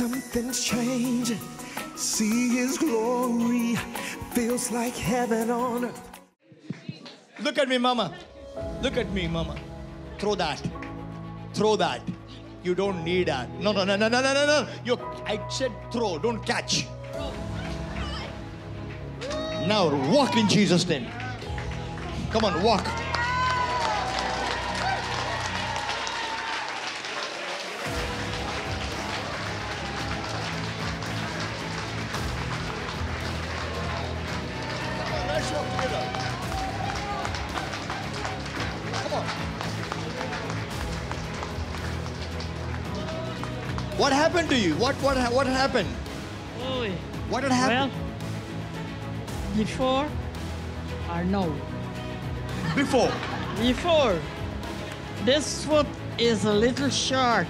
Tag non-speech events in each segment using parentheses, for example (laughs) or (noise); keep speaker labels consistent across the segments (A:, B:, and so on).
A: something's changed. See his glory, feels like heaven on earth.
B: Look at me, mama. Look at me, mama. Throw that. Throw that. You don't need that. No, no, no, no, no, no, no, no. You, I said throw, don't catch. Now walk in Jesus' name. Come on, walk. Come on, together. Come on. What happened to you? What what what happened?
C: Oh,
B: What had
C: well, before or no?
B: before?
C: Before, this foot is a little short.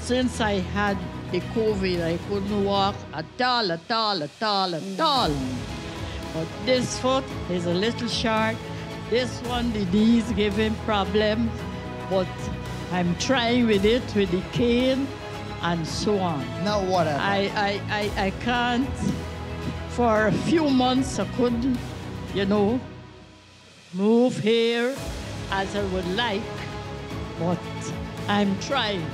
C: Since I had the COVID, I couldn't walk at all, at all, at all, at all. Mm. But this foot is a little short. This one, the knees give him problems, but I'm trying with it with the cane and so on.
B: Now what?
C: I, I, I, I can't. For a few months, I couldn't, you know, move here as I would like, but I'm trying.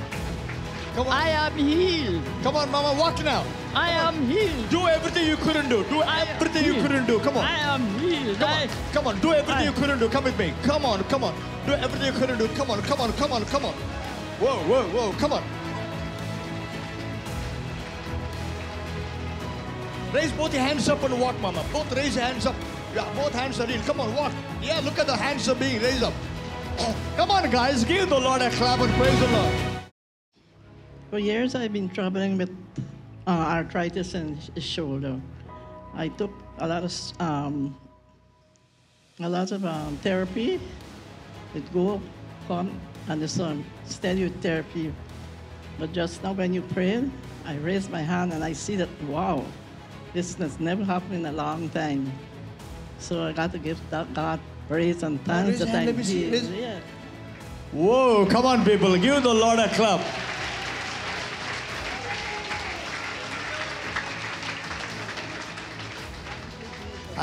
B: Come on,
C: I am healed.
B: come on, Mama, walk now.
C: I am healed.
B: Do everything you couldn't do. Do
C: I
B: everything you couldn't do. Come on.
C: I am healed.
B: Come on, come on, do everything
C: I-
B: you couldn't do. Come with me. Come on, come on. Do everything you couldn't do. Come on, come on, come on, come on. Whoa, whoa, whoa, come on. Raise both your hands up and walk, Mama. Both raise your hands up. Yeah, both hands are in. Come on, walk. Yeah, look at the hands are being raised up. Come on, guys, give the Lord a clap and praise the Lord.
C: For years, I've been troubling with uh, arthritis in the shoulder. I took a lot of um, a lot of um, therapy. It go come and it's um, steady therapy. But just now, when you pray, I raised my hand and I see that wow, this has never happened in a long time. So I got to give that God praise and thanks
B: raise
C: that I'm
B: let me see, raise- Whoa, come on, people. Give the Lord a clap.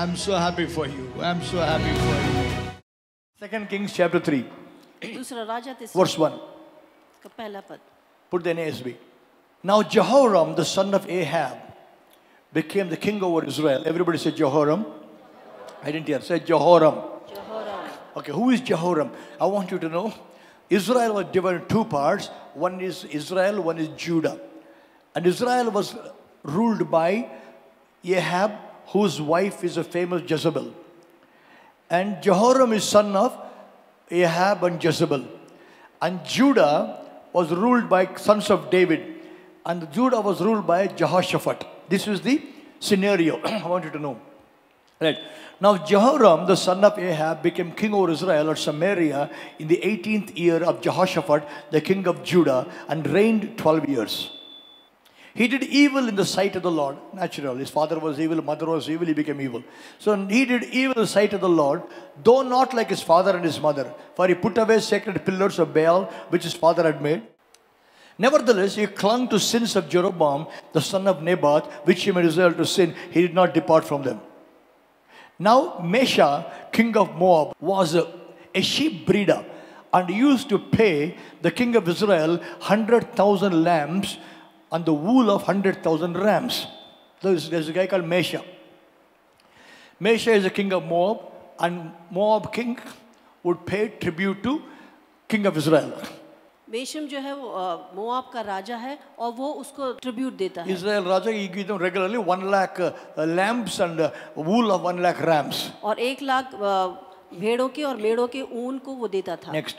B: I'm so happy for you. I'm so happy for you. Second Kings chapter 3. Verse 1. Put the NASB. Now Jehoram, the son of Ahab, became the king over Israel. Everybody said Jehoram. I didn't hear. Say Jehoram.
D: Jehoram.
B: Okay, who is Jehoram? I want you to know Israel was divided in two parts. One is Israel, one is Judah. And Israel was ruled by Ahab whose wife is a famous Jezebel. And Jehoram is son of Ahab and Jezebel. And Judah was ruled by sons of David. And Judah was ruled by Jehoshaphat. This is the scenario (clears throat) I want you to know. Right. Now Jehoram, the son of Ahab, became king over Israel or Samaria in the 18th year of Jehoshaphat, the king of Judah, and reigned 12 years. He did evil in the sight of the Lord. Natural. His father was evil, mother was evil, he became evil. So he did evil in the sight of the Lord, though not like his father and his mother. For he put away sacred pillars of Baal, which his father had made. Nevertheless, he clung to sins of Jeroboam, the son of Nebat, which he made Israel to sin. He did not depart from them. Now, Mesha, king of Moab, was a, a sheep breeder and used to pay the king of Israel 100,000 lambs and the wool of 100,000 rams. There's, there's a guy called Mesha. Mesha is the king of Moab, and Moab king would pay tribute to king of Israel.
D: मेशम जो है वो अ, मोआब का राजा है और वो उसको tribute देता है
B: Israel Raja, he gives them regularly one lakh uh, uh, lambs and uh, wool of one lakh rams.
D: और एक लाख अ, भेड़ों के और मेढ़ों के ऊन को वो देता था
B: Next.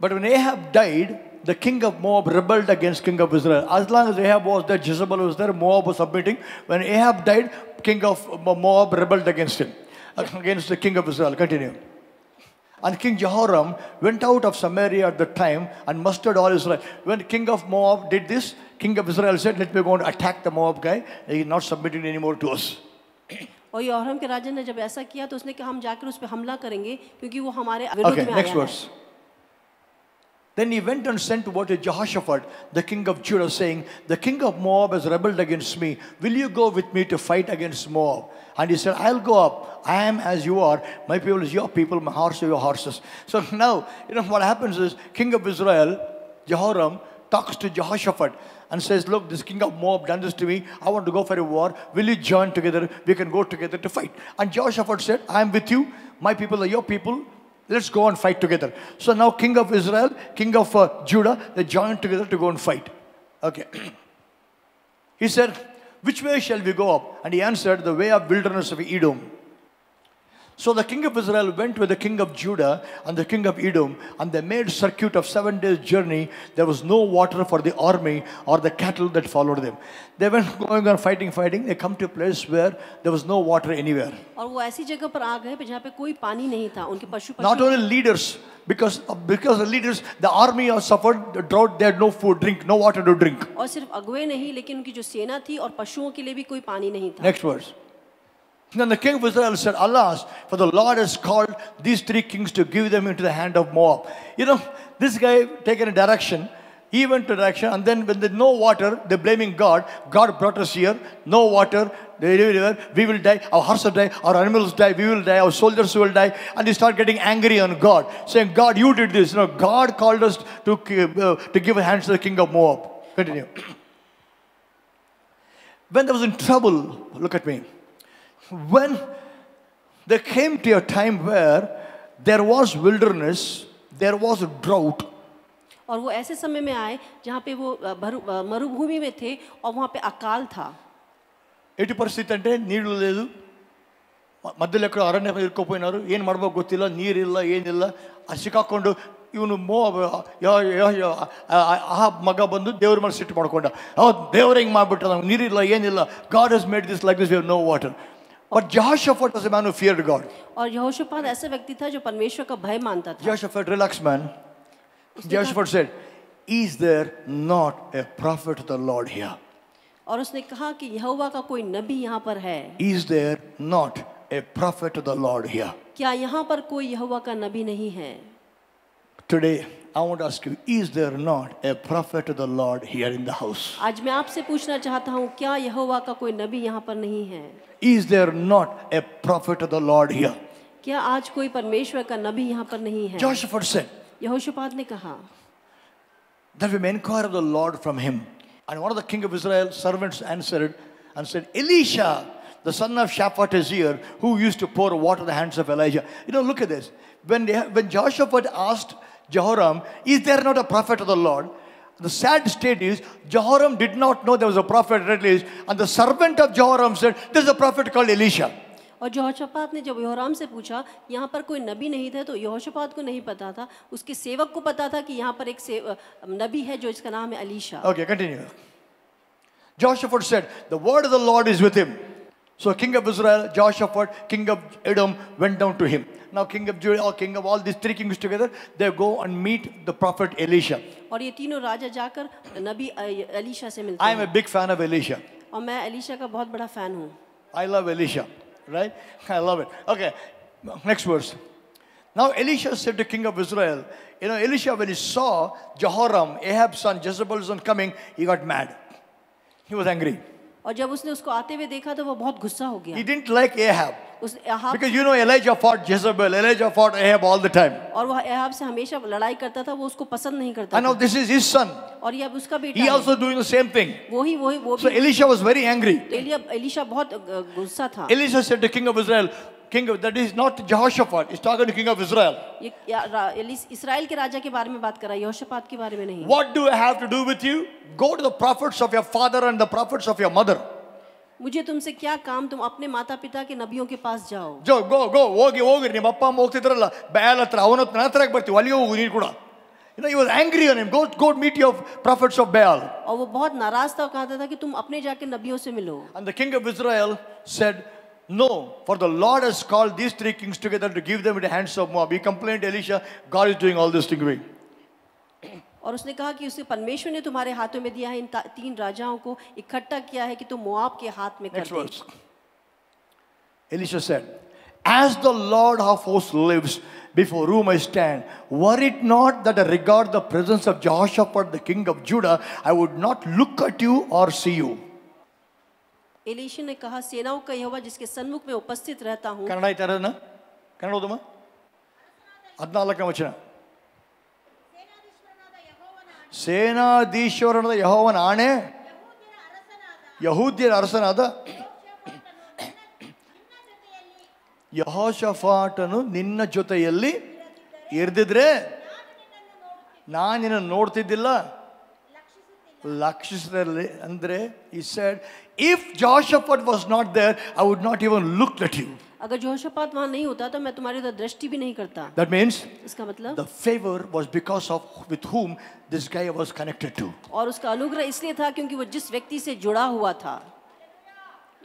B: But when Ahab died, the king of Moab rebelled against king of Israel. As long as Ahab was there, Jezebel was there, Moab was submitting. When Ahab died, king of Moab rebelled against him, against the king of Israel. Continue. And King Jehoram went out of Samaria at the time and mustered all Israel. When the king of Moab did this, king of Israel said, Let me go and attack the Moab guy. He is not submitting anymore to us.
D: और यहोराम के राजा ने जब ऐसा किया तो उसने कहा हम जाकर उस पर हमला करेंगे क्योंकि वो हमारे विरुद्ध
B: Okay,
D: में
B: next
D: आया है
B: verse. Then he went and sent word to Jehoshaphat, the king of Judah, saying, The king of Moab has rebelled against me. Will you go with me to fight against Moab? And he said, I'll go up. I am as you are. My people is your people, my horse are your horses. So (laughs) now, you know, what happens is, king of Israel, Jehoram, talks to Jehoshaphat and says, Look, this king of Moab done this to me. I want to go for a war. Will you join together? We can go together to fight. And Jehoshaphat said, I am with you. My people are your people. Let's go and fight together. So now, king of Israel, king of uh, Judah, they joined together to go and fight. Okay. (clears throat) he said, Which way shall we go up? And he answered, The way of wilderness of Edom. So the king of Israel went with the king of Judah and the king of Edom, and they made circuit of seven days' journey. There was no water for the army or the cattle that followed them. They went going (laughs) on fighting, fighting. They come to a place where there was no water anywhere.
D: और वो ऐसी जगह पर आ गए जहाँ पे कोई पानी नहीं था उनके पशु
B: Not
D: पशु
B: only leaders, because because the leaders, the army has suffered the drought. They had no food, drink, no water to drink.
D: और सिर्फ अगुए नहीं लेकिन उनकी जो सेना थी और पशुओं के लिए भी कोई पानी नहीं था
B: Next verse. Then the king of Israel said, Alas, for the Lord has called these three kings to give them into the hand of Moab. You know, this guy taken a direction. He went to direction, and then when there's no water, they're blaming God. God brought us here, no water, we will die, our horses die, our animals die, we will die, our soldiers will die. And they start getting angry on God, saying, God, you did this. You know, God called us to, uh, to give hands to the king of Moab. Continue. (clears throat) when they was in trouble, look at me when there came to a time where there was wilderness, there was a drought,
D: और वो ऐसे समय में आए जहाँ पे वो अ, भरू- अ, मरुभूमि में थे और वहाँ पे अकाल था
B: ఎటు పరిస్థితి అంటే నీళ్లు లేదు మ- మధ్యలో ఎక్కడ అరణ్యం ఇరుక్కుపోయినారు ఏం ಮಾಡ್ಬೇಕು ಗೊತ್ತಿಲ್ಲ ನೀರಿಲ್ಲ ಏನಿಲ್ಲ ಆ ಸಿಕ್ಕಾಕೊಂಡು ಇವನು ಮೋ ಆ ಮಗ ಬಂದು ದೇವ್ರ ಮೇಲೆ ಸಿಟ್ಟು ಮಾಡ್ಕೊಂಡ ಅವ ದೇವ್ರ ಹಿಂಗೆ ಮಾಡ್ಬಿಟ್ಟ ನಮ್ಗೆ ನೀರಿಲ್ಲ ಏನಿಲ್ಲ god has made this like this no water But Jehoshaphat was a man who feared God.
D: और यहोशापात ऐसा व्यक्ति था जो परमेश्वर का भय मानता था
B: Jehoshaphat, relax man. Jehoshaphat said, is there not a prophet of the Lord here?
D: और उसने कहा कि यहोवा का कोई नबी यहाँ पर है
B: Is there not a prophet of the Lord here?
D: क्या यहाँ पर कोई यहोवा का नबी नहीं है
B: Today, I want to ask you, is there not a prophet of the Lord here in the house?
D: आज मैं आपसे पूछना चाहता हूँ क्या यहोवा का कोई नबी यहाँ पर नहीं है
B: Is there not a prophet of the Lord here?
D: क्या आज कोई परमेश्वर का नबी यहाँ पर नहीं है
B: Jehoshaphat said
D: यहोशापात ने कहा
B: that we may inquire of the Lord from him. And one of the king of Israel servants answered and said, Elisha, the son of Shaphat is here, who used to pour water in the hands of Elijah. You know, look at this. When, they, when Jehoshaphat asked Jehoram, Is there not a prophet of the Lord? The sad state is, Jehoram did not know there was a prophet at least, and the servant of Jehoram said, There's a prophet called Elisha.
D: और यहोशापात ने जब यहोराम से पूछा यहाँ पर कोई नबी नहीं था तो यहोशापात को नहीं पता था उसके सेवक को पता था कि यहाँ पर एक नबी है जो इसका नाम है Alisha
B: Okay, continue. Jehoshaphat said, The word of the Lord is with him. So, king of Israel, Jehoshaphat, king of Edom, went down to him. Now, king of Judah, or king of all these three kings together, they go and meet the prophet Elisha.
D: और ये तीनों राजा जाकर नबी अ- अलीशा से मिलते
B: I am a
D: हैं
B: big fan of Elisha.
D: और मैं अलीशा का बहुत बड़ा फैन हूँ
B: I love Elisha, right? I love it. Okay, next verse. Now Elisha said to king of Israel, you know, Elisha, when he saw Jehoram, Ahab's son, Jezebel's son coming, he got mad. He was angry.
D: और जब उसने उसको आते हुए देखा तो वो बहुत गुस्सा हो गया He
B: didn't like Ahab.
D: उस Ahab
B: Because you know Elijah fought Jezebel, Elijah fought Ahab all the time.
D: और वह अहाब से हमेशा लड़ाई करता था वो उसको पसंद नहीं करता
B: And now
D: था
B: this is his son.
D: और ये अब उसका बेटा
B: He
D: है
B: also doing the same thing.
D: वही वही वो
B: So
D: भी
B: Elisha was very angry.
D: तो एलिया एलिशा बहुत अ, गुस्सा था
B: Elisha said to king of Israel, king of, that is not Jehoshaphat, he's talking to king of Israel.
D: ये या- रा- एलिस- इसराइल के राजा के बारे में बात कर रहा है यहोशापात के बारे में नहीं
B: What do I have to do with you? Go to the prophets of your father and the prophets of your mother.
D: मुझे तुमसे क्या काम तुम अपने माता पिता के नबियों के पास जाओ
B: ಜೋ ಗೋ ಗೋ ಹೋಗಿ ಹೋಗಿ ನಿಮ್ಮ ಅಪ್ಪ ಅಮ್ಮ ಹೋಗ್ತಿದ್ರಲ್ಲ ಬ್ಯಾಲ್ ಹತ್ರ ಅವನ ಹತ್ರ ನನ್ನ ಹತ್ರ ಬರ್ತೀವಿ ಅಲ್ಲಿಗೆ ಹೋಗು ನೀನು ಕೂಡ You know, he was angry on him. Go, go meet your prophets of Baal.
D: और वो बहुत नाराज था और कहता था कि तुम अपने जाके नबियों से मिलो
B: And the king of Israel said, No, for the Lord has called these three kings together to give them in the hands of Moab. He complained to Elisha, God is doing all this thing away.
D: और उसने कहा कि उसे परमेश्वर ने तुम्हारे हाथों में दिया है इन तीन राजाओं को इकट्ठा किया है कि तुम मुआब के हाथ में कर
B: Elisha said, As the Lord of hosts lives, before whom I stand, were it not that I regard the presence of Jehoshaphat, the king of Judah, I would not look at you or see you.
D: Elisha ne kaha, सेनाओं ka yehova, jiske sanmuk mein upasthit rehta हूँ
B: कन्नड़ इतना ना कन्नड़ दो मैं अदना अलग का वचन ಸೇನಾಧೀಶ್ವರನಾದ ಯಹೋವನ ಆಣೆ, ಯಹೂದ್ಯರ ಅರಸನಾದ ಯಹೋಶಫಾಟನು ನಿನ್ನ ಜೊತೆಯಲ್ಲಿ ಇರ್ದಿದ್ರೆ ನಾನು ನೋಡ್ತಿದ್ದಿಲ್ಲ. ಲಕ್ಷಿಸಿದಲ್ಲಿ ಅಂದರೆ ಈ said if Jehoshaphat was not there I would not even look at you
D: अगर जोशपात वहाँ नहीं होता तो मैं तुम्हारे उधर दृष्टि भी नहीं करता।
B: दैट मींस
D: इसका मतलब?
B: The favour was because of with whom this guy was connected to
D: और उसका अनुग्रह इसलिए था क्योंकि वो जिस व्यक्ति से जुड़ा हुआ था।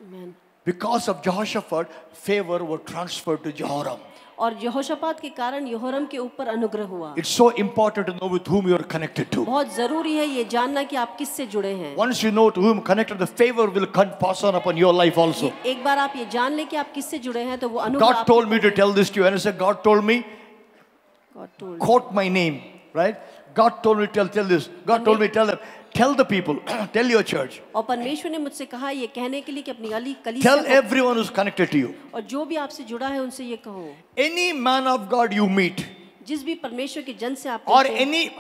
D: आमेन
B: Because of Jehoshaphat, favor was transferred to Jehoram.
D: और यहोशपात के कारण यहोरम के ऊपर अनुग्रह हुआ।
B: It's so important to know with whom you are connected to
D: बहुत ज़रूरी है ये जानना कि आप किससे जुड़े हैं।
B: Once you know to whom connected the favour will come pass on upon your life also
D: एक बार आप ये जान ले कि आप किससे जुड़े हैं तो वो अनुग्रह
B: God told me to tell this to you and I God told me
D: God told
B: quote my name right God told me to tell, tell this. God told me. Tell the people, tell your church,
D: और परमेश्वर ने मुझसे कहा ये कहने के लिए कि अपनी गली कली
B: tell everyone who's connected to you.
D: और जो भी आपसे जुड़ा है उनसे ये कहो
B: Any man of God you meet,
D: जिस भी परमेश्वर के जन से आप
B: or any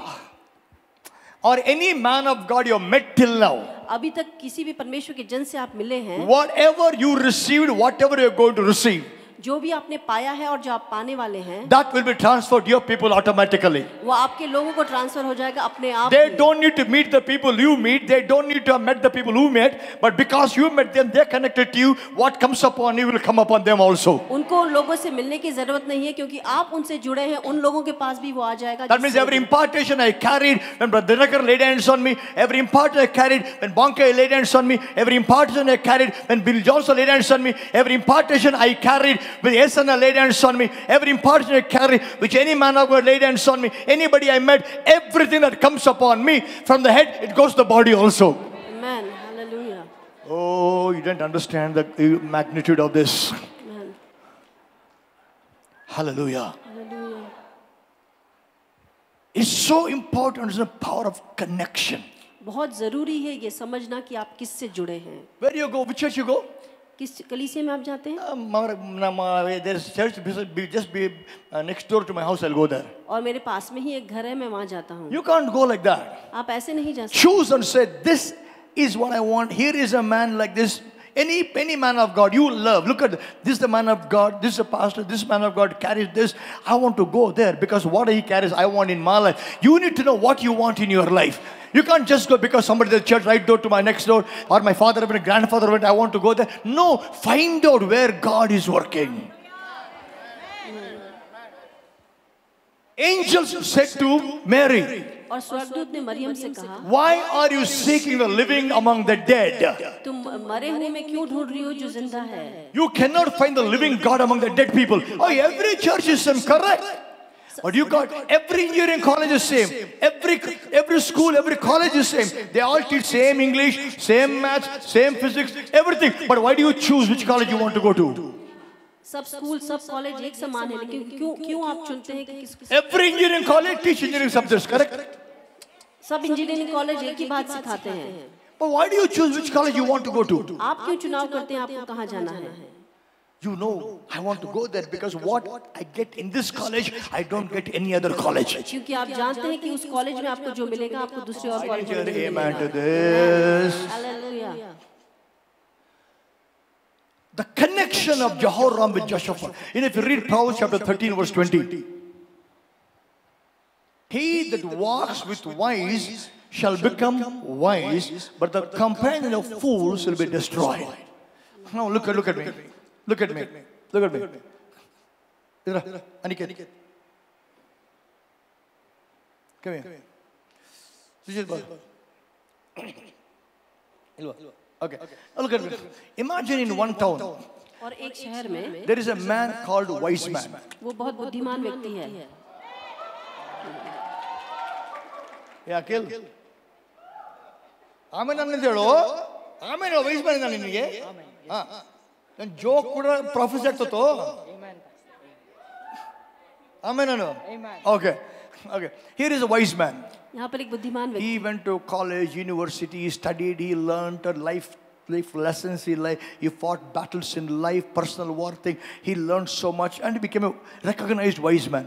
B: or any man of God you met till now,
D: अभी तक किसी भी परमेश्वर के जन से आप मिले हैं
B: whatever you received, whatever you're going to receive,
D: जो भी आपने पाया है और जो आप पाने वाले हैं
B: that will be transfer your people automatically
D: वो आपके लोगों को ट्रांसफ़र हो जाएगा अपने आप
B: they don't need to meet the people you meet they don't need to met the people who met but because you met them they connected to you what comes upon you will come upon them also
D: उनको उन लोगों से मिलने की ज़रूरत नहीं है क्योंकि आप उनसे जुड़े हैं उन लोगों के पास भी वो आ जाएगा
B: that means every impartation I carried when brother Nagar laid hands on me every impartation I carried when Bonnke laid hands on me every impartation I carried when Bill Johnson laid hands on me every impartation I carried when Esana laid hands on me, every impartation I carried which any man of God laid hands on me, anybody I met, everything that comes upon me from the head, it goes to the body also.
D: Amen. Hallelujah.
B: Oh, you didn't understand the uh, magnitude of this.
D: Amen.
B: Hallelujah.
D: Hallelujah.
B: It's so important, it's the power of connection.
D: बहुत जरूरी है ये समझना कि आप किससे जुड़े हैं
B: Where do you go? Which church you go?
D: किस कलीसिया में आप जाते हैं?
B: Next door to my house I
D: और मेरे पास में ही एक घर है मैं वहाँ जाता हूँ।
B: You can't go like that
D: आप ऐसे नहीं जा सकते।
B: Choose and say this is what I want here is a man like this Any any man of God you love. Look at this. Is the man of God. This is a pastor. This man of God carries this. I want to go there because what he carries, I want in my life. You need to know what you want in your life. You can't just go because somebody at the church right door to my next door or my father or my grandfather went. I want to go there. No, find out where God is working. Angels said to Mary,
D: और स्वर्गदूत ने मरियम से कहा
B: Why are you seeking the living among the dead?
D: तुम मरे हुए में क्यों ढूंढ रही हो जो जिंदा है
B: You cannot find the living God among the dead people. Oh, every church is same, correct? But you got every engineering college is same. Every every school, every college is same. They all teach same English, same maths, same physics, everything. But why do you choose which college you want to go to?
D: सब school सब college एक समान है लेकिन क्यों क्यों आप चुनते हैं कि किस
B: Every engineering college teach engineering subjects, correct?
D: सब इंजीनियरिंग कॉलेज एक ही बात सिखाते हैं
B: But why do you choose which college you want to go to?
D: आप क्यों चुनाव करते हैं आपको कहाँ जाना है
B: You know, I want to go there because what I get in this college, I don't get any other college.
D: क्योंकि आप जानते हैं कि उस कॉलेज में आपको जो मिलेगा आपको दूसरे और कॉलेज में नहीं
B: Amen to
D: मिलेगा
B: this.
D: Hallelujah
B: The connection of Jehoram with Joshua. And if you read Proverbs chapter 13, verse 20, he that walks with wise shall become wise, but the companion of fools will be destroyed. Now look at look at me. Look at me. Look at me. Idhar, Aniket. Come here. Sujit Bal. Ilwa. Okay. Now Look at me. Imagine in one town
D: और एक शहर में
B: there is a man called wise man.
D: वो बहुत बुद्धिमान व्यक्ति है (laughs) (laughs)
B: ಯಾ ಕೇಳು ಆಮೇಲೆ ನನ್ನ ಹೇಳು ಆಮೇಲೆ ವಯಸ್ಸು ಬಂದ ನಾನು ನಿನಗೆ? ಹಾಂ ನನ್ನ ಜೋಕ್ ಕೂಡ ಪ್ರಾಫಿಸ್ ಆಗ್ತತ್ತು. ಆಮೇಲೆ ನಾನು? Okay Okay. Here is a wise man. He went to college, university, he studied, he learned life, life lessons in life. He fought battles in life, personal war thing. He learned so much and he became a recognized wise man.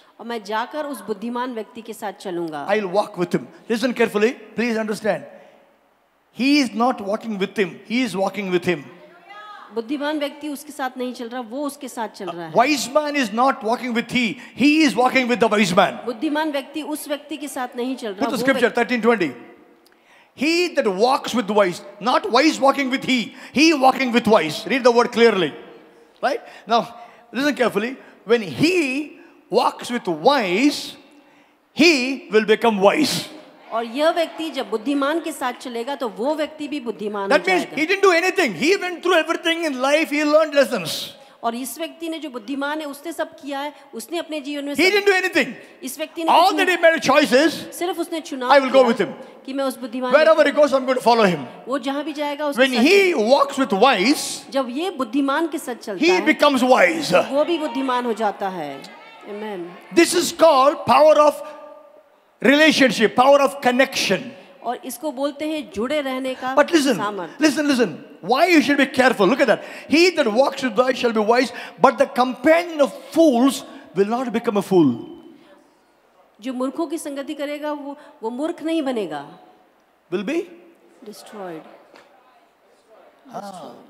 D: और मैं जाकर उस बुद्धिमान व्यक्ति के साथ चलूंगा
B: I'll walk with him. Listen carefully, please understand. He is not walking with him, he is walking with him.
D: बुद्धिमान व्यक्ति उसके साथ नहीं चल रहा वो उसके साथ चल रहा है
B: Wise man is not walking with he, he is walking with the wise man.
D: बुद्धिमान व्यक्ति उस व्यक्ति के साथ नहीं चल रहा
B: Put the
D: वो
B: scripture
D: व्यक्ति-
B: 1320. He that walks with wise, not wise walking with he, he walking with wise. Read the word clearly. Right? Now, listen carefully. When he walks with wise, he will become wise.
D: और यह व्यक्ति जब बुद्धिमान के साथ चलेगा तो वो व्यक्ति भी बुद्धिमान हो
B: That means
D: जाएगा
B: he didn't do anything. He went through everything in life, he learned lessons.
D: और इस व्यक्ति ने जो बुद्धिमान है उसने सब किया है उसने अपने जीवन में
B: He
D: सब-
B: didn't do anything.
D: इस व्यक्ति ने
B: All
D: कुछ
B: that
D: नहीं-
B: he made choices,
D: सिर्फ उसने चुनाव
B: I will go
D: किया
B: with him.
D: कि मैं उस बुद्धिमान
B: wherever he goes, I'm going to follow him.
D: व्यक्ति- वो जहां भी जाएगा उसके
B: When
D: साथ
B: he walks with wise,
D: जब ये बुद्धिमान के साथ चलता
B: he
D: है
B: becomes wise.
D: वो भी बुद्धिमान हो जाता है Amen.
B: This is called power of relationship, power of connection.
D: और इसको बोलते हैं जुड़े रहने का
B: But listen,
D: सामर्थ
B: listen, listen. Why you should be careful? Look at that. He that walks with wise shall be wise, but the companion of fools will not become a fool.
D: जो मूर्खों की संगति करेगा वो वो मूर्ख नहीं बनेगा
B: Will be?
D: Destroyed
B: Grammatically, it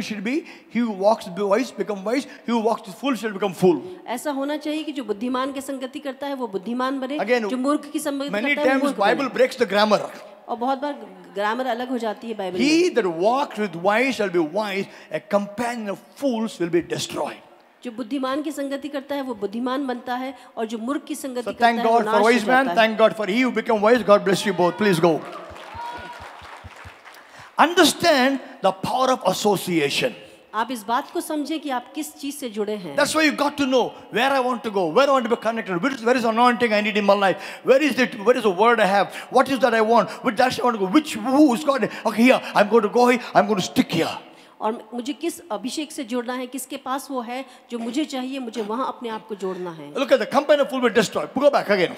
B: Should be he who walks with wise become wise, he who walks with fool shall become fool.
D: ऐसा होना चाहिए कि जो बुद्धिमान की संगति करता है वो बुद्धिमान बने
B: Again,
D: जो मूर्ख की संगति
B: Many
D: करता है
B: times
D: मूर्ख
B: Bible breaks the grammar.
D: और बहुत बार ग्रामर अलग हो जाती है Bible
B: He that walks with wise shall be wise, a companion of fools will be destroyed.
D: जो बुद्धिमान की संगति करता है वो बुद्धिमान बनता है और जो मूर्ख की संगति
B: So
D: करता
B: thank
D: है वो
B: God for wise man, thank God for he who become wise. God bless you both. Please go. Understand the power of association.
D: आप इस बात को समझे कि आप किस चीज से जुड़े हैं
B: That's why you got to know where I want to go, where I want to be connected, where is, where is anointing I need in my life, where is it, where is the word I have, what is that I want, which direction I want to go, which who is God. Okay, here I'm going to go here, I'm going to stick here.
D: और मुझे किस अभिषेक से जुड़ना है किसके पास वो है जो मुझे चाहिए मुझे वहां अपने आप को जोड़ना है
B: Look at the company of fool will be destroyed. Go back again.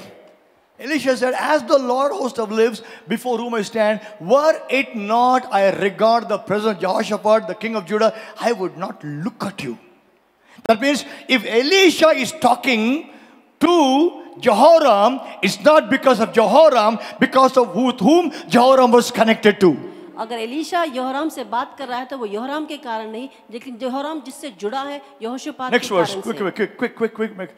B: Elisha said, As the Lord host of lives before whom I stand, were it not I regard the present Jehoshaphat, the king of Judah, I would not look at you. That means if Elisha is talking to Jehoram, it's not because of Jehoram, because of who, with whom Jehoram was connected to.
D: अगर Elisha यहोराम से बात कर रहा है तो वो यहोराम के कारण नहीं लेकिन यहोराम जिससे जुड़ा है यहोशपात
B: Next
D: के
B: verse,
D: कारण
B: quick,
D: से
B: quick, quick, quick, quick, quick.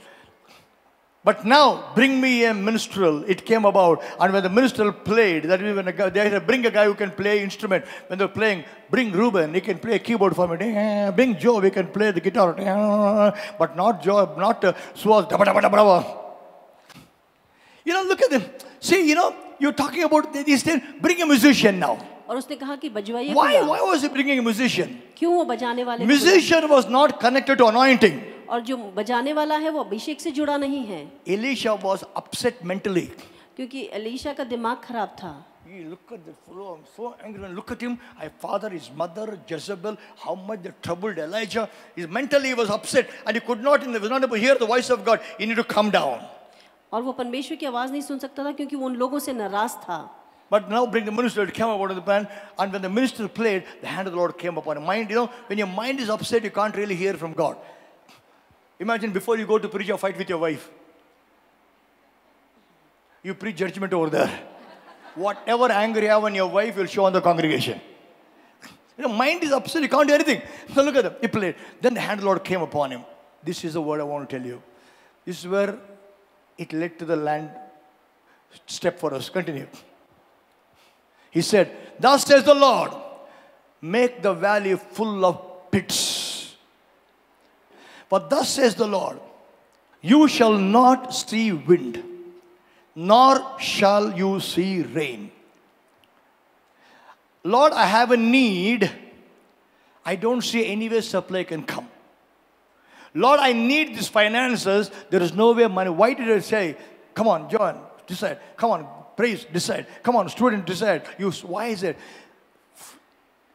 B: But now, bring me a minstrel. It came about, and when the minstrel played, that is when a guy, they said, bring a guy who can play instrument. When they're playing, bring Reuben, he can play a keyboard for me. Bring Joe, he can play the guitar. But not Joe, not uh, Suaz. Dabba, dabba, dabba, dabba. You know, look at them. See, you know, you're talking about these things. Bring a musician now.
D: और उसने कहा कि बजवाइए
B: Why?
D: खुदा।
B: Why was he bringing a musician?
D: क्यों वो बजाने वाले को बुलाया?
B: Musician was not connected to anointing.
D: और जो बजाने वाला है वो अभिषेक से जुड़ा नहीं है
B: Elisha was upset mentally.
D: क्योंकि एलीशा का दिमाग खराब था
B: He look at the fellow, I'm so angry. Look at him, I father, his mother, Jezebel, how much they troubled Elijah. His mentally he was upset and he could not, he was not able to hear the voice of God. He need to come down.
D: और वो परमेश्वर की आवाज़ नहीं सुन सकता था क्योंकि वो उन लोगों से नाराज़ था
B: But now bring the minister, came up out of the band, and when the minister played, the hand of the Lord came upon him. Mind, you know, when your mind is upset, you can't really hear from God. Imagine before you go to preach or fight with your wife, you preach judgment over there. Whatever anger you have on your wife, you'll show on the congregation. (laughs) You know, mind is upset, you can't do anything. (laughs) So look at them. He played. Then the hand of the Lord came upon him. This is the word I want to tell you. This is where it led to the land step for us. Continue. He said, Thus says the Lord, make the valley full of pits. But thus says the Lord, You shall not see wind, nor shall you see rain. Lord, I have a need. I don't see any way supply can come. Lord, I need these finances. There is no way money. Why did I say, come on, John, decide. Come on, praise, decide. Come on, student, decide. You, why is it?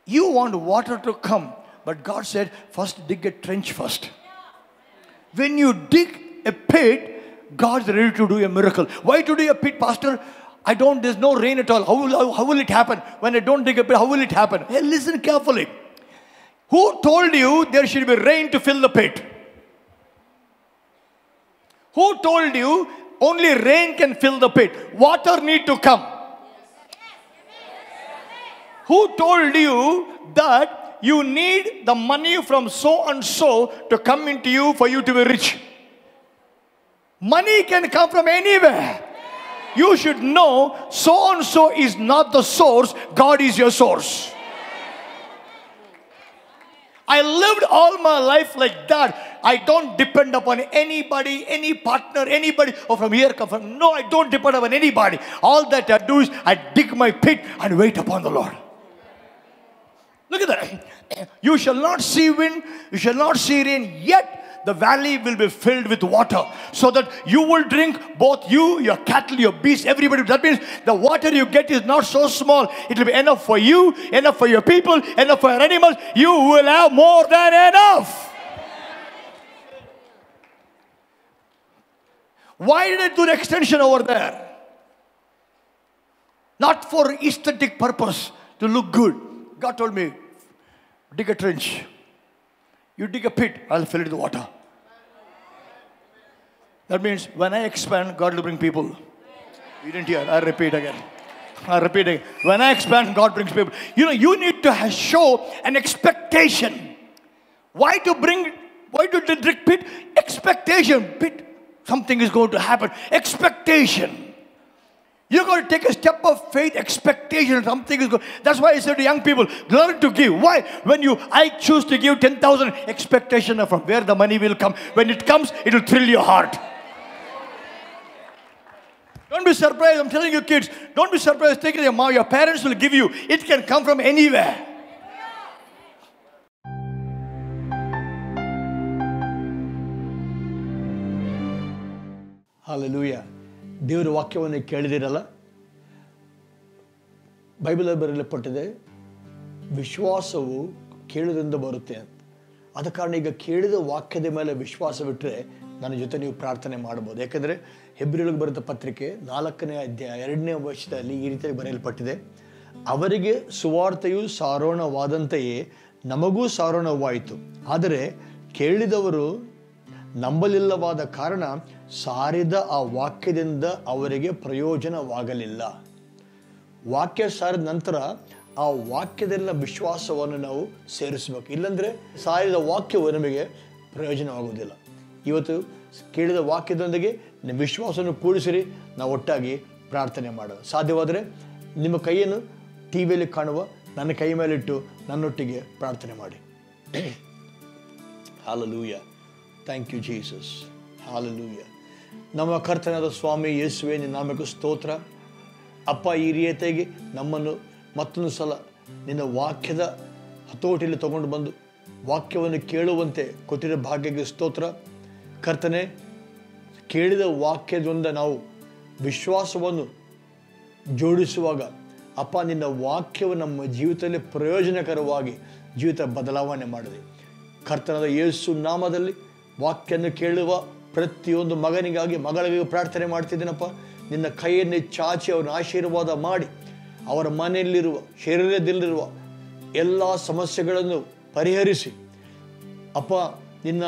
B: You want water to come, but God said, first dig a trench first. When you dig a pit, God's ready to do a miracle. Why to do a pit, Pastor? I don't, there's no rain at all. How will, how, how will it happen? When I don't dig a pit, how will it happen? Hey, listen carefully. Who told you there should be rain to fill the pit? Who told you only rain can fill the pit? Water need to come. Who told you that you need the money from so and so to come into you for you to be rich? Money can come from anywhere. You should know so and so is not the source, God is your source. I lived all my life like that. I don't depend upon anybody, any partner, anybody, or from here come from. No, I don't depend upon anybody. All that I do is I dig my pit and wait upon the Lord. Look at that. (clears throat) You shall not see wind, you shall not see rain, yet the valley will be filled with water, so that you will drink both you, your cattle, your beasts, everybody. That means the water you get is not so small, it will be enough for you, enough for your people, enough for your animals. You will have more than enough. Why did I do the extension over there? Not for aesthetic purpose to look good. God told me, dig a trench. You dig a pit, I'll fill it with water. That means when I expand, God will bring people. You didn't hear. I repeat again. I repeat again. When I expand, God brings people. You know, you need to show an expectation. Why to bring, why to drink pit? Expectation. Pit. Something is going to happen. Expectation. You're going to take a step of faith, expectation, something is going. That's why I said to young people, learn to give. Why? When you, I choose to give 10,000, expectation of where the money will come. When it comes, it will thrill your heart. Don't be surprised. I'm telling you, kids, don't be surprised thinking your mom, your parents will give you. It can come from anywhere. Hallelujah. ದೇವರ ವಾಕ್ಯವನ್ನು ಕೇಳಿದಿರಲ್ಲ? Bible ಬರೆಯಲ್ಪಟ್ಟಿದೆ ವಿಶ್ವಾಸವು ಕೇಳುವುದರಿಂದ ಬರುತ್ತೆ ಅಂತ. ಆದ ಕಾರಣ ಈಗ ಕೇಳಿದ ವಾಕ್ಯದ ಮೇಲೆ ವಿಶ್ವಾಸ ಬಿಟ್ಟರೆ ನನ್ನ ಜೊತೆ ನೀವು ಪ್ರಾರ್ಥನೆ ಮಾಡ್ಬೋದು. ಯಾಕಂದರೆ ಹೆಬ್ರಿಯೊಳಗೆ ಬರೆದ ಪತ್ರಿಕೆ ನಾಲ್ಕನೇ ಅಧ್ಯಾಯ, ಎರಡನೇ ವರ್ಷದಲ್ಲಿ ಈ ರೀತಿಯಾಗಿ ಬರೆಯಲ್ಪಟ್ಟಿದೆ. ಅವರಿಗೆ ಸುವಾರ್ತೆಯು ಸಾರೋಣವಾದಂತೆಯೇ ನಮಗೂ ಸಾರೋಣವಾಯಿತು. ಆದರೆ ಕೇಳಿದವರು ನಂಬಲಿಲ್ಲವಾದ ಕಾರಣ ಸಾರಿದ ಆ ವಾಕ್ಯದಿಂದ ಅವರಿಗೆ ಪ್ರಯೋಜನವಾಗಲಿಲ್ಲ. ವಾಕ್ಯ ಸಾರಿದ ನಂತರ ಆ ವಾಕ್ಯದಲ್ಲ ವಿಶ್ವಾಸವನ್ನು ನಾವು ಸೇರಿಸಬೇಕು. ಇಲ್ಲಂದ್ರೆ ಸಾರಿದ ವಾಕ್ಯವು ನಮಗೆ ಪ್ರಯೋಜನವಾಗುವುದಿಲ್ಲ. ಇವತ್ತು ಕೇಳಿದ ವಾಕ್ಯದೊಂದಿಗೆ ನಿಮ್ಮ ವಿಶ್ವಾಸವನ್ನು ಕೂಡಿಸಿರಿ, ನಾವು ಒಟ್ಟಾಗಿ ಪ್ರಾರ್ಥನೆ ಮಾಡೋದು ಸಾಧ್ಯವಾದರೆ ನಿಮ್ಮ ಕೈಯನ್ನು ಟಿ ವಿಯಲ್ಲಿ ಕಾಣುವ ನನ್ನ ಕೈ ಮೇಲಿಟ್ಟು ನನ್ನೊಟ್ಟಿಗೆ ಪ್ರಾರ್ಥನೆ ಮಾಡಿ. (coughs) Hallelujah thank you Jesus hallelujah ನಮ್ಮ ಕರ್ತನಾದ ಸ್ವಾಮಿ ಯೇಸುವೆ, ನಿನ್ನ ನಾಮಕ್ಕೆ ಸ್ತೋತ್ರ. ಅಪ್ಪ, ಈ ರೀತಿಯಾಗಿ ನಮ್ಮನ್ನು ಮತ್ತೊಂದು ಸಲ ನಿನ್ನ ವಾಕ್ಯದ ಹತೋಟಿಯಲ್ಲಿ ತಗೊಂಡು ಬಂದು ವಾಕ್ಯವನ್ನು ಕೇಳುವಂತೆ ಕೊಟ್ಟಿರೋ ಭಾಗ್ಯಕ್ಕೆ ಸ್ತೋತ್ರ. ಕರ್ತನೆ, ಕೇಳಿದ ವಾಕ್ಯದಿಂದ ನಾವು ವಿಶ್ವಾಸವನ್ನು ಜೋಡಿಸುವಾಗ ಅಪ್ಪ, ನಿನ್ನ ವಾಕ್ಯವು ನಮ್ಮ ಜೀವಿತದಲ್ಲಿ ಪ್ರಯೋಜನಕರವಾಗಿ ಜೀವಿತ ಬದಲಾವಣೆ ಮಾಡಿದೆ. ಕರ್ತನದ ಯೇಸು ನಾಮದಲ್ಲಿ ವಾಕ್ಯವನ್ನು ಕೇಳುವ ಪ್ರತಿಯೊಂದು ಮಗನಿಗಾಗಿ ಮಗಳಿಗೂ ಪ್ರಾರ್ಥನೆ ಮಾಡ್ತಿದ್ದೀನಪ್ಪ. ನಿನ್ನ ಕೈಯನ್ನೇ ಚಾಚಿ ಅವನ ಆಶೀರ್ವಾದ ಮಾಡಿ ಅವರ ಮನೆಯಲ್ಲಿರುವ, ಶರೀರದಲ್ಲಿರುವ ಎಲ್ಲ ಸಮಸ್ಯೆಗಳನ್ನು ಪರಿಹರಿಸಿ. ಅಪ್ಪ, ನಿನ್ನ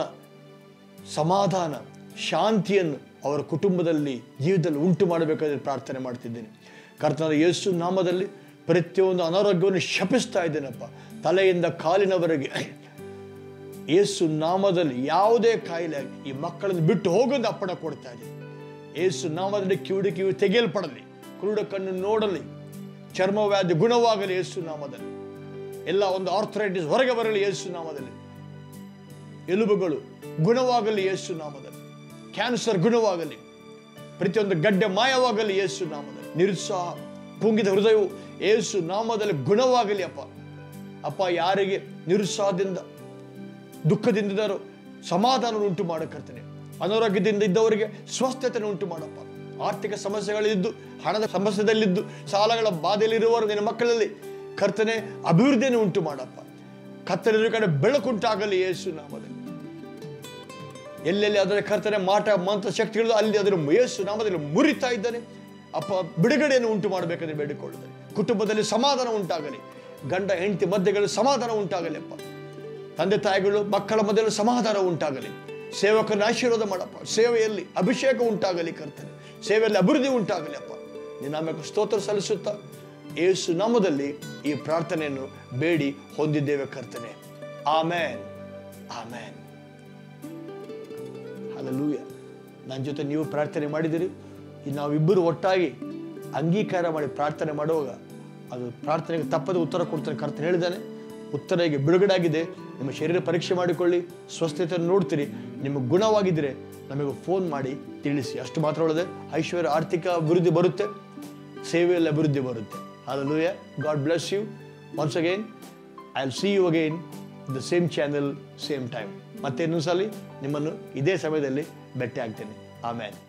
B: ಸಮಾಧಾನ, ಶಾಂತಿಯನ್ನು ಅವರ ಕುಟುಂಬದಲ್ಲಿ, ಜೀವಿತದಲ್ಲಿ ಉಂಟು ಮಾಡಬೇಕಾದ್ರೆ ಪ್ರಾರ್ಥನೆ ಮಾಡ್ತಿದ್ದೇನೆ. ಕರ್ತನ ಯೇಸು ನಾಮದಲ್ಲಿ ಪ್ರತಿಯೊಂದು ಅನಾರೋಗ್ಯವನ್ನು ಶಪಿಸ್ತಾ ಇದ್ದೇನಪ್ಪ. ತಲೆಯಿಂದ ಕಾಲಿನವರೆಗೆ ಯೇಸು ನಾಮದಲ್ಲಿ ಯಾವುದೇ ಕಾಯಿಲೆ ಈ ಮಕ್ಕಳನ್ನು ಬಿಟ್ಟು ಹೋಗೋದು ಅಪ್ಪಣ ಕೊಡ್ತಾ ಇದೆ. ಯೇಸು ನಾಮದಲ್ಲಿ ಕಿವಿಡು ಕಿವಿ ತೆಗೆಯಲ್ಪಡಲಿ, ಕುರುಡ ಕಣ್ಣು ನೋಡಲಿ, ಚರ್ಮವ್ಯಾಧಿ ಗುಣವಾಗಲಿ ಯೇಸು ನಾಮದಲ್ಲಿ. ಎಲ್ಲ ಒಂದು ಆರ್ಥರೈಟಿಸ್ ಹೊರಗೆ ಬರಲಿ ಯೇಸು ನಾಮದಲ್ಲಿ. ಎಲುಬುಗಳು ಗುಣವಾಗಲಿ ಯೇಸು ನಾಮದಲ್ಲಿ.
E: ಕ್ಯಾನ್ಸರ್ ಗುಣವಾಗಲಿ, ಪ್ರತಿಯೊಂದು ಗಡ್ಡೆ ಮಾಯವಾಗಲಿ ಯೇಸು ನಾಮದಲ್ಲಿ. ನಿರುತ್ಸಾಹ, ಕುಂಗಿದ ಹೃದಯವು ಯೇಸು ನಾಮದಲ್ಲಿ ಗುಣವಾಗಲಿ ಅಪ್ಪ. ಅಪ್ಪ, ಯಾರಿಗೆ ನಿರುತ್ಸಾಹದಿಂದ ದುಃಖದಿಂದಿದ್ದಾರೋ ಸಮಾಧಾನ ಉಂಟು ಮಾಡಕರ್ತೇನೆ ಅನಾರೋಗ್ಯದಿಂದ ಇದ್ದವರಿಗೆ ಸ್ವಸ್ಥತೆಯನ್ನು ಉಂಟು ಮಾಡಪ್ಪ. ಆರ್ಥಿಕ ಸಮಸ್ಯೆಗಳಿದ್ದು, ಹಣದ ಸಮಸ್ಯೆದಲ್ಲಿದ್ದು, ಸಾಲಗಳ ಬಾಧೆಯಲ್ಲಿರುವವರು ನಿನ್ನ ಮಕ್ಕಳಲ್ಲಿ ಕರ್ತನೆ ಅಭಿವೃದ್ಧಿಯನ್ನು ಉಂಟು ಮಾಡಪ್ಪ. ಕತ್ತಲಿರುವ ಕಡೆ ಬೆಳಕುಂಟಾಗಲಿ ಯೇಸು ನಾಮದಲ್ಲಿ. ಎಲ್ಲೆಲ್ಲಿ ಅದರ ಕರ್ತನೆ ಮಾಟ, ಮಂತ್ರ ಶಕ್ತಿಗಳು ಅಲ್ಲಿ ಅದರ ಯೇಸು ನಾಮದಲ್ಲಿ ಮುರಿತಾ ಇದ್ದಾನೆ. ಅಪ್ಪ, ಬಿಡುಗಡೆಯನ್ನು ಉಂಟು ಮಾಡಬೇಕಂದ್ರೆ ಬೇಡಿಕೊಳ್ಳುತ್ತಾರೆ ಕುಟುಂಬದಲ್ಲಿ ಸಮಾಧಾನ ಉಂಟಾಗಲಿ. ಗಂಡ, ಹೆಂಡತಿ ಮಧ್ಯೆಗಳು ಸಮಾಧಾನ ಉಂಟಾಗಲಿ ಅಪ್ಪ. ತಂದೆ ತಾಯಿಗಳು, ಮಕ್ಕಳ ಮೊದಲು ಸಮಾಧಾನ ಉಂಟಾಗಲಿ. ಸೇವಕನ ಆಶೀರ್ವಾದ ಮಾಡಪ್ಪ. ಸೇವೆಯಲ್ಲಿ ಅಭಿಷೇಕ ಉಂಟಾಗಲಿ ಕರ್ತನೆ. ಸೇವೆಯಲ್ಲಿ ಅಭಿವೃದ್ಧಿ ಉಂಟಾಗಲಿ ಅಪ್ಪ. ನಿನ್ನಾಮಕ್ಕೆ ಸ್ತೋತ್ರ ಸಲ್ಲಿಸುತ್ತಾ ಏಸು ನಾಮದಲ್ಲಿ ಈ ಪ್ರಾರ್ಥನೆಯನ್ನು ಬೇಡಿ ಹೊಂದಿದ್ದೇವೆ ಕರ್ತನೆ. ಆಮೇನ್. ಆಮೇನ್. ಅಲ್ಲೂಯ ನನ್ನ ಜೊತೆ ನೀವು ಪ್ರಾರ್ಥನೆ ಮಾಡಿದಿರಿ. ನಾವಿಬ್ಬರು ಒಟ್ಟಾಗಿ ಅಂಗೀಕಾರ ಮಾಡಿ ಪ್ರಾರ್ಥನೆ ಮಾಡುವಾಗ ಅದು ಪ್ರಾರ್ಥನೆಗೆ ತಪ್ಪದೆ ಉತ್ತರ ಕೊಡ್ತಾನೆ ಕರ್ತನೆ ಹೇಳಿದ್ದಾನೆ. ಉತ್ತರ ಈಗ ಬಿಡುಗಡೆ ಆಗಿದೆ ನಿಮ್ಮ ಶರೀರ ಪರೀಕ್ಷೆ ಮಾಡಿಕೊಳ್ಳಿ ಸ್ವಸ್ಥತೆಯನ್ನು ನೋಡ್ತೀರಿ. ನಿಮ್ಮ ಗುಣವಾಗಿದ್ದರೆ ನಮಗೆ ಫೋನ್ ಮಾಡಿ ತಿಳಿಸಿ. ಅಷ್ಟು ಮಾತ್ರ ಒಳ್ಳೆದೆ. ಐಶ್ವರ್ಯ ಆರ್ಥಿಕ ಅಭಿವೃದ್ಧಿ ಬರುತ್ತೆ. ಸೇವೆಯಲ್ಲಿ ಅಭಿವೃದ್ಧಿ ಬರುತ್ತೆ. Hallelujah. God bless you. Once again, I'll see you again, the same channel same time ಮತ್ತೆ ಇನ್ನೊಂದ್ಸಲಿ ನಿಮ್ಮನ್ನು ಇದೇ ಸಮಯದಲ್ಲಿ ಭೇಟಿ ಆಗ್ತೇನೆ ಆಮೇಲೆ